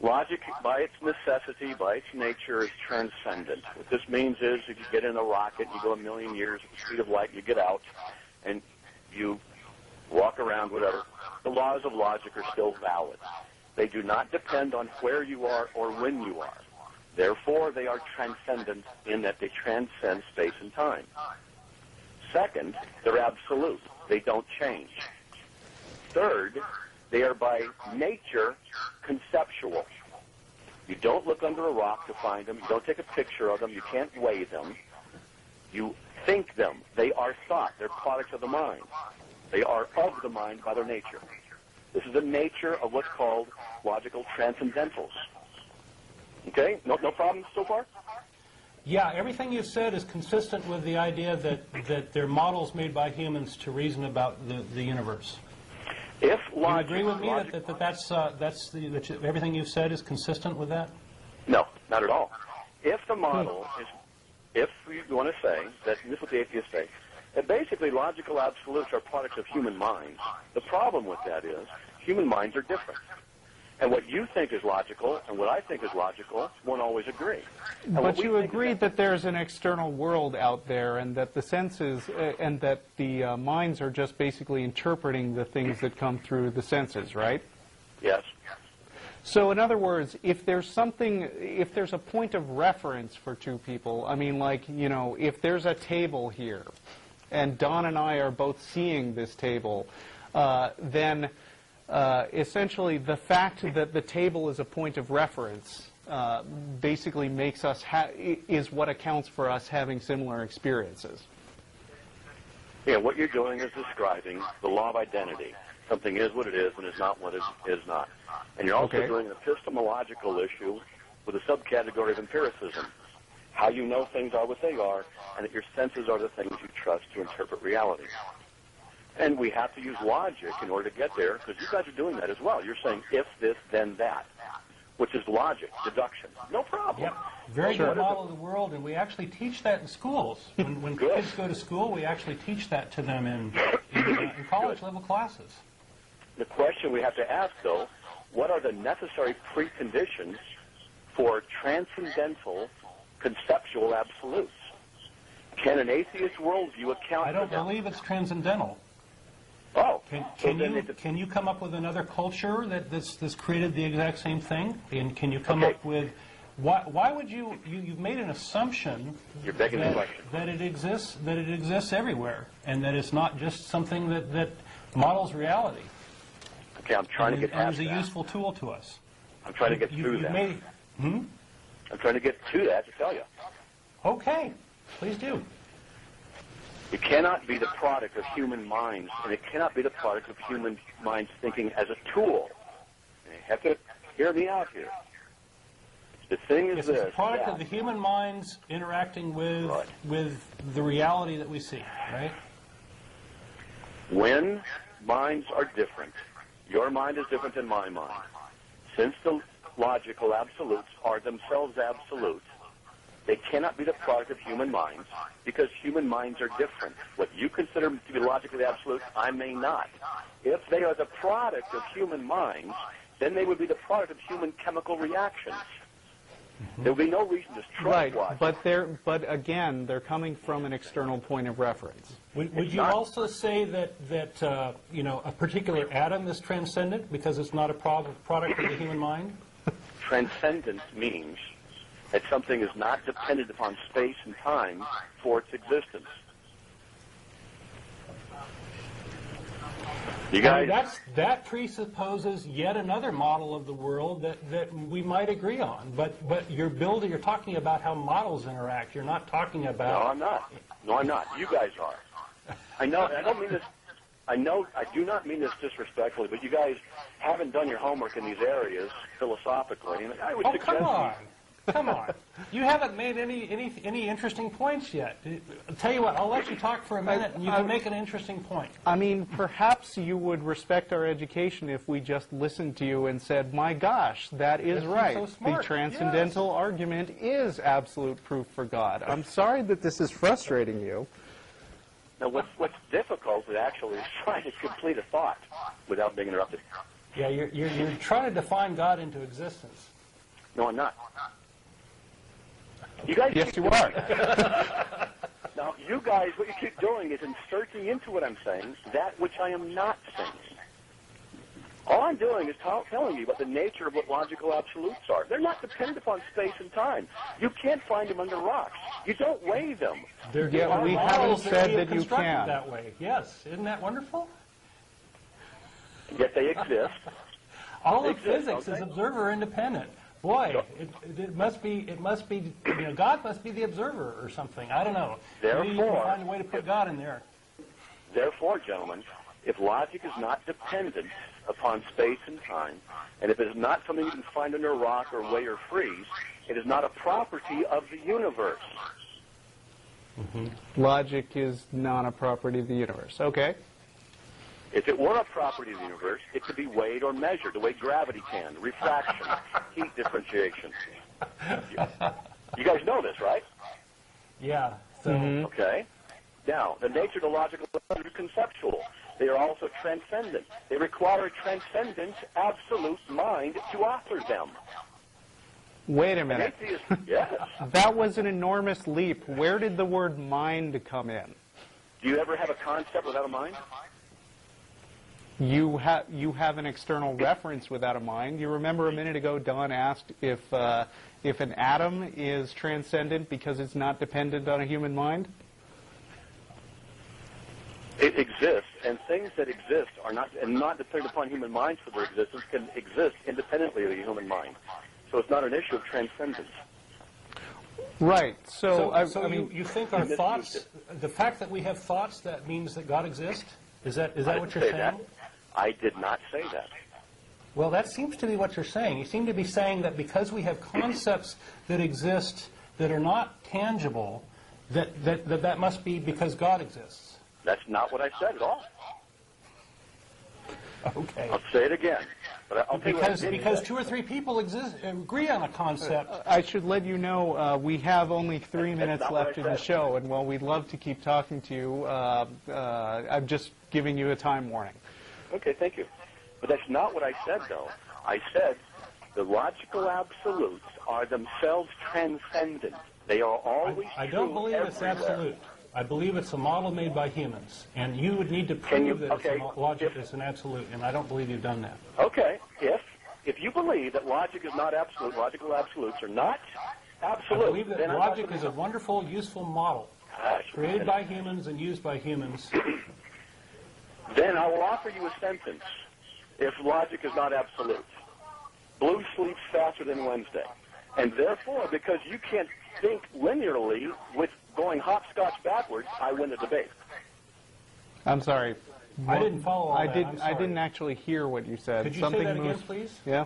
Logic, by its necessity, by its nature, is transcendent. What this means is if you get in a rocket, you go a million years at the speed of light, you get out, and you walk around, whatever, the laws of logic are still valid. They do not depend on where you are or when you are. Therefore, they are transcendent in that they transcend space and time. Second, they're absolute. They don't change. Third, they are by nature conceptual. You don't look under a rock to find them. You don't take a picture of them. You can't weigh them. You think them. They are thought. They're products of the mind. They are of the mind by their nature. This is the nature of what's called logical transcendentals. Okay? No, no problems so far? Yeah, everything you've said is consistent with the idea that, that they're models made by humans to reason about the, the universe. If Do you agree with me logic- that, that, that that's, uh, that's the, that you- everything you've said is consistent with that? No, not at all. If the model is, if you want to say that, and this is what the atheists say, that basically logical absolutes are products of human minds, the problem with that is human minds are different. And what you think is logical and what I think is logical won't always agree. And But you agree that there's an external world out there, and that the senses, uh, and that the uh, minds are just basically interpreting the things that come through the senses, right? Yes. So, in other words, if there's something, if there's a point of reference for two people, I mean, like, you know, if there's a table here, and Don and I are both seeing this table, uh, then uh, essentially the fact that the table is a point of reference uh, basically makes us, ha- is what accounts for us having similar experiences. Yeah, what you're doing is describing the law of identity. Something is what it is and is not what it is not. And you're also Okay. doing an epistemological issue with a subcategory of empiricism. How you know things are what they are, and that your senses are the things you trust to interpret reality. And we have to use logic in order to get there, because you guys are doing that as well. You're saying if this, then that, which is logic, deduction. No problem. Yep. Very good model of the world, and we actually teach that in schools. When, when kids go to school, we actually teach that to them in, in, uh, in college level classes. The question we have to ask, though, what are the necessary preconditions for transcendental conceptual absolutes? Can an atheist worldview account I don't believe it's transcendental. Can, so can you it- can you come up with another culture that that's, that's created the exact same thing? And can you come Okay. up with why why would you, you you've made an assumption You're begging the that, question. that it exists that it exists everywhere and that it's not just something that, that models reality okay, I'm trying to and, get and past is a that. useful tool to us. I'm trying to get You- through you've that. made- hmm? I'm trying to get to that to tell you. Okay, please do. It cannot be the product of human minds, and it cannot be the product of human minds thinking as a tool. And you have to hear me out here. The thing is It's this. a product that- of the human minds interacting with Right. with the reality that we see, right? When minds are different, your mind is different than my mind. Since the logical absolutes are themselves absolute, they cannot be the product of human minds because human minds are different. What you consider to be logically absolute, I may not. If they are the product of human minds, then they would be the product of human chemical reactions. There would be no reason to trust Right, logic. but they're, but again, they're coming from an external point of reference. Would, would you not- also say that that uh, you know a particular atom is transcendent because it's not a pro- product of the human mind? Transcendence means that something is not dependent upon space and time for its existence. You I guys, mean, that's that presupposes yet another model of the world that, that we might agree on. But but you're building, you're talking about how models interact. You're not talking about. no. I'm not. No, I'm not. You guys are. I know. I don't mean this. I know. I do not mean this disrespectfully, but you guys haven't done your homework in these areas philosophically. And I would oh suggest come on, come on! You haven't made any any any interesting points yet. I'll tell you what. I'll let you talk for a minute, and you I- can make an interesting point. I mean, perhaps you would respect our education if we just listened to you and said, my gosh, that is Yes, you're right. so the smart. transcendental argument is absolute proof for God. I'm sorry that this is frustrating you. Now, what's what's difficult is actually trying to complete a thought without being interrupted. Yeah, you're, you're, you're trying to define God into existence. No, I'm not. You guys Yes, you doing are. Now, you guys, what you keep doing is inserting into what I'm saying that which I am not saying. All I'm doing is tell telling you about the nature of what logical absolutes are. They're not dependent upon space and time. You can't find them under rocks. You don't weigh them. There Yeah, we haven't said that you constructed can. that way. Yes, isn't that wonderful? Yet they exist. All They of exist, physics don't is observer independent. Boy, it, it, it must be, it must be, you know, God must be the observer or something. I don't know. Maybe you can Therefore- find a way to put God in there. Therefore, gentlemen, if logic is not dependent upon space and time, and if it is not something you can find under a rock or weigh or freeze, it is not a property of the universe. Mm-hmm. Logic is not a property of the universe. Okay. If it were a property of the universe, it could be weighed or measured the way gravity can, refraction, heat differentiation. You guys know this, right? Yeah. So mm-hmm. Okay. Now, the nature of the logical are conceptual. They are also transcendent. They require a transcendent, absolute mind to author them. Wait a minute. atheist, yes. That was an enormous leap. Where did the word mind come in? Do you ever have a concept without a mind? You have you have an external reference without a mind. You remember a minute ago, Don asked if uh, if an atom is transcendent because it's not dependent on a human mind. It exists, and things that exist are not and not dependent upon human minds for their existence can exist independently of the human mind. So it's not an issue of transcendence. Right. So, So, I, so I you, mean, you think our thoughts, the fact that we have thoughts, that means that God exists? Is that, is that I what you're saying? that. I did not say that. Well, that seems to be what you're saying. You seem to be saying that because we have concepts that exist that are not tangible, that that, that, that must be because God exists. That's not what I said at all. Okay. I'll say it again. But I'll tell you what I Because, because two or three people exist, agree on a concept. I should let you know uh, we have only three That's minutes left in the show, and while we'd love to keep talking to you, uh, uh, I'm just giving you a time warning. Okay, thank you. But that's not what I said, though. I said the logical absolutes are themselves transcendent. They are always I don't true believe it's absolute. I believe it's a model made by humans, and you would need to Can you- prove that okay, it's logic if- is an absolute, and I don't believe you've done that. Okay, if if you believe that logic is not absolute, logical absolutes are not absolute. I believe that then I'm not logic is a wonderful, useful model Gosh, created by humans and used by humans. Then I will offer you a sentence. If logic is not absolute, blue sleeps faster than Wednesday, and therefore, because you can't think linearly with going hopscotch backwards, I win the debate. I'm sorry. I didn't follow all I that. did. I'm I sorry. didn't actually hear what you said. Could you Something say that again, please? Yeah.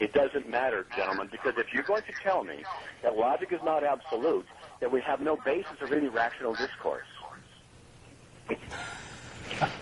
It doesn't matter, gentlemen, because if you're going to tell me that logic is not absolute, that we have no basis of any rational discourse.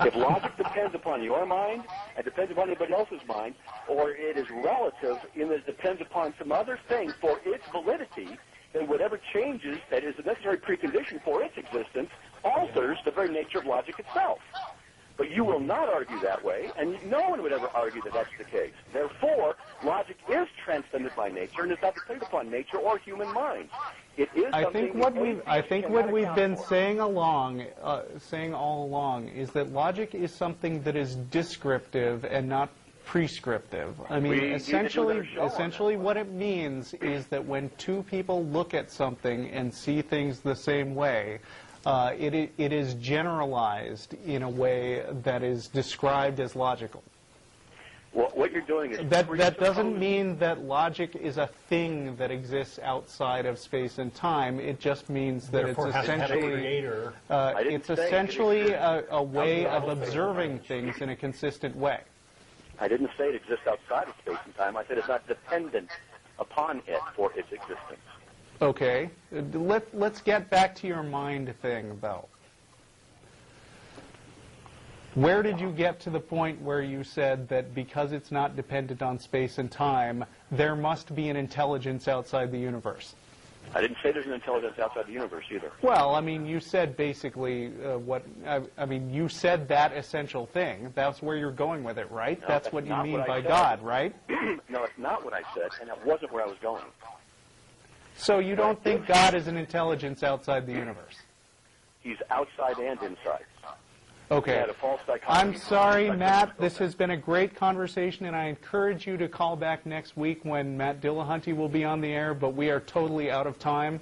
If logic depends upon your mind and depends upon anybody else's mind, or it is relative in that it depends upon some other thing for its validity, then whatever changes that is a necessary precondition for its existence alters the very nature of logic itself. But you will not argue that way, and no one would ever argue that that's the case. Therefore, logic is transcended by nature and is not dependent upon nature or human mind. It is I think what we've I think what we've been for. saying along uh, saying all along is that logic is something that is descriptive and not prescriptive. I mean, We need to do essentially, another show on that. essentially, what it means is that when two people look at something and see things the same way, uh, it, it is generalized in a way that is described as logical. What, what you're doing is That, that doesn't mean that logic is a thing that exists outside of space and time. It just means that Therefore, it's has a essentially creator. uh, it's say it essentially a, a way of outside of space and observing time. things in a consistent way. I didn't say it exists outside of space and time. I said it's not dependent upon it for its existence. Okay, let, let's get back to your mind thing, though. Where did you get to the point where you said that because it's not dependent on space and time, there must be an intelligence outside the universe? I didn't say there's an intelligence outside the universe either. Well, I mean, you said basically uh, what, I, I mean, you said that essential thing. That's where you're going with it, right? No, that's that's what you mean what by said. God, right? no, it's not what I said, and that wasn't where I was going. So you don't think God is an intelligence outside the universe? He's outside and inside. Okay. Had a false dichotomy. I'm sorry, Matt. This has been a great conversation, and I encourage you to call back next week when Matt Dillahunty will be on the air, but we are totally out of time.